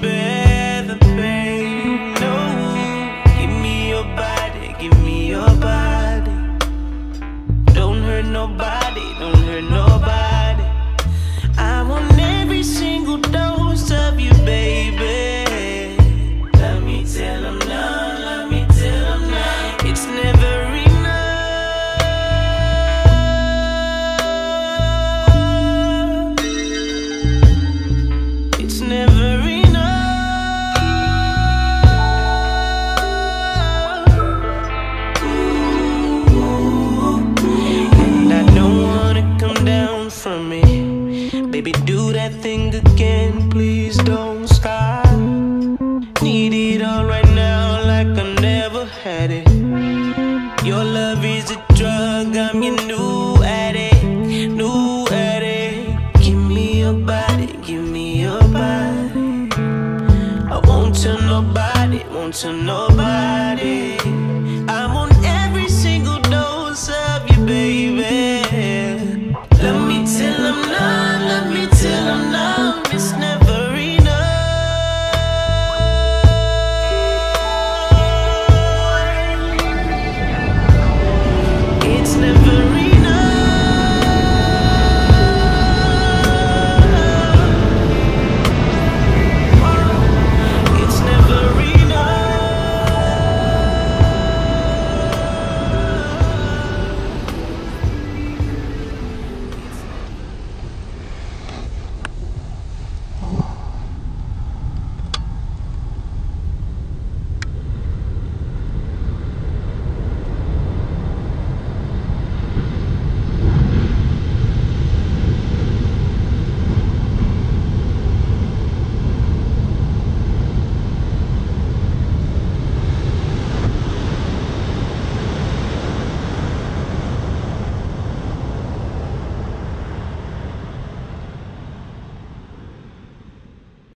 bear the pain. No, give me your body, give me your body. Don't hurt nobody, don't hurt nobody. Begging, please don't stop. Need it all right now, like I never had it. Your love is a drug, I'm your new addict, new addict. Give me your body, give me your body. I won't tell nobody, won't tell nobody. I'm on baby.